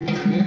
Yeah.